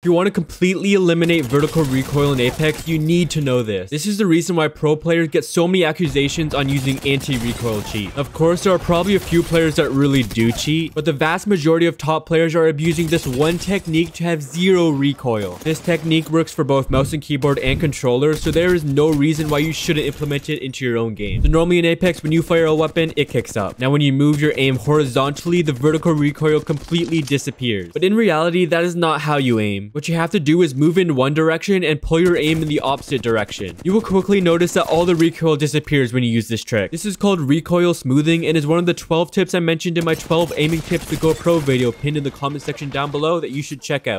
If you want to completely eliminate vertical recoil in Apex, you need to know this. This is the reason why pro players get so many accusations on using anti-recoil cheat. Of course, there are probably a few players that really do cheat, but the vast majority of top players are abusing this one technique to have zero recoil. This technique works for both mouse and keyboard and controller, so there is no reason why you shouldn't implement it into your own game. So normally in Apex, when you fire a weapon, it kicks up. Now when you move your aim horizontally, the vertical recoil completely disappears. But in reality, that is not how you aim. What you have to do is move in one direction and pull your aim in the opposite direction. You will quickly notice that all the recoil disappears when you use this trick. This is called recoil smoothing and is one of the 12 tips I mentioned in my 12 aiming tips to go pro video pinned in the comment section down below that you should check out.